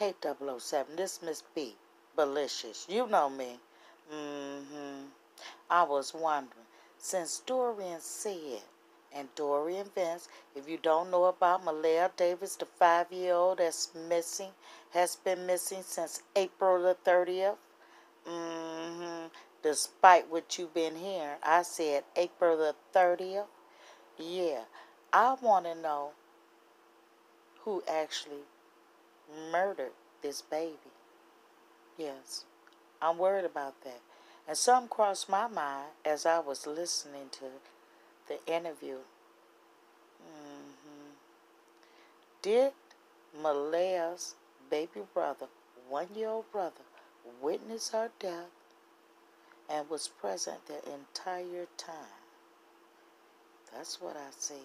Hey 007, this Miss B. Belicious. You know me. Mm-hmm. I was wondering, since Derion said, and Derion Vence, if you don't know about Maleah Davis, the five-year-old that's missing, has been missing since April the 30th. Mm-hmm. Despite what you've been hearing, I said April the 30th. Yeah, I want to know who actually murdered this baby. Yes, I'm worried about that. And some crossed my mind as I was listening to the interview. Mm-hmm. Did Maleah's baby brother, one year old brother, witness her death and was present the entire time? That's what I said.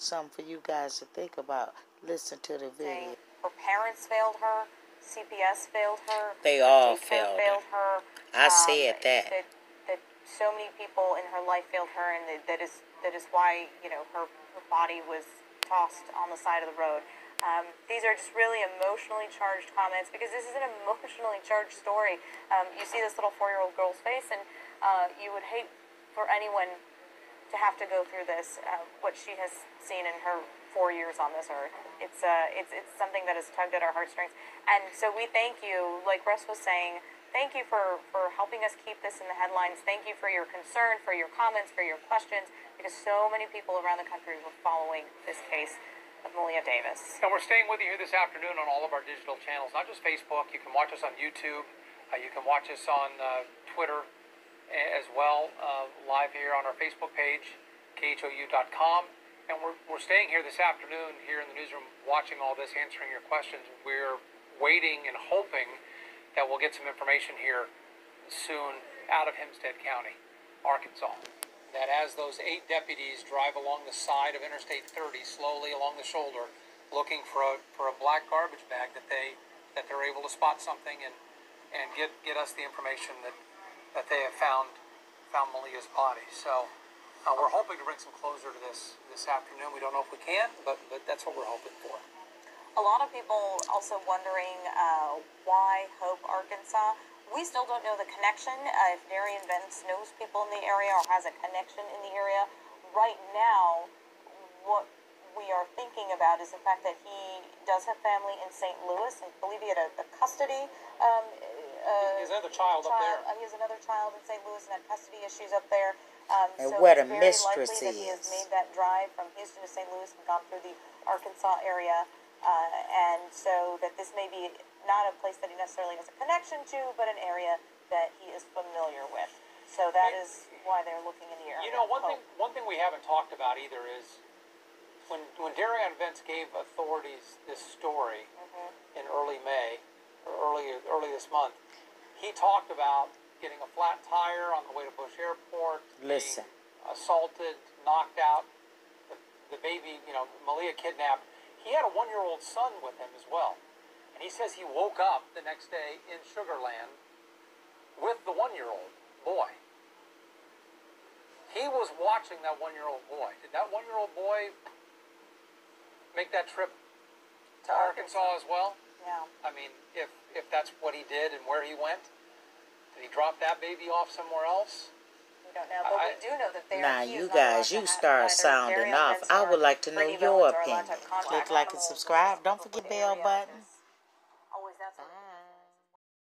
Something for you guys to think about. Listen to the video. Her parents failed her. CPS failed her. They all daycare failed her. I Um, said that. that. That so many people in her life failed her, and that, that is that is why you know her her body was tossed on the side of the road. Um, these are just really emotionally charged comments because this is an emotionally charged story. Um, you see this little four-year-old girl's face, and uh, you would hate for anyone to have to go through this, uh, what she has seen in her four years on this earth. It's uh, it's it's something that has tugged at our heartstrings, and so we thank you, like Russ was saying. Thank you for, for helping us keep this in the headlines. Thank you for your concern, for your comments, for your questions, because so many people around the country were following this case of Maleah Davis. And we're staying with you here this afternoon on all of our digital channels, not just Facebook. You can watch us on YouTube. Uh, you can watch us on uh, Twitter as well, uh, live here on our Facebook page, khou.com. And we're, we're staying here this afternoon here in the newsroom watching all this, answering your questions. We're waiting and hoping that we'll get some information here soon out of Hempstead County, Arkansas. That as those eight deputies drive along the side of Interstate 30, slowly along the shoulder, looking for a for a black garbage bag, that they that they're able to spot something and and get get us the information that that they have found found Maleah's body. So uh, we're hoping to bring some closure to this this afternoon. We don't know if we can, but but that's what we're hoping for. A lot of people also wondering uh, why Hope, Arkansas. We still don't know the connection. Uh, if Derion Vence knows people in the area or has a connection in the area. Right now, what we are thinking about is the fact that he does have family in St. Louis. I believe he had a, a custody. Um, uh, There's another child up there. uh, he has another child in St. Louis and had custody issues up there. Um, And so where it's the very mistress likely that he has made that drive from Houston to St. Louis and gone through the Arkansas area. Uh, and so that this may be not a place that he necessarily has a connection to, but an area that he is familiar with. So that is why they're looking in the area. You know, one Hope. thing one thing we haven't talked about either is when when Derion Vence gave authorities this story in early May or early early this month, he talked about getting a flat tire on the way to Bush Airport, Listen. being assaulted, knocked out, the, the baby, you know, Maleah kidnapped. He had a one-year-old son with him as well, and he says he woke up the next day in Sugarland with the one-year-old boy. He was watching that one year old boy. Did that one year old boy make that trip to Arkansas as well? Yeah. I mean, if if that's what he did and where he went, did he drop that baby off somewhere else? We don't know, but I- we do know that they Now, are. he you is not allowed guys, you start sounding off. I would like to know your Bowens are allowed to opinion. Click like and subscribe. Don't forget the bell area. button. Always that's Bye.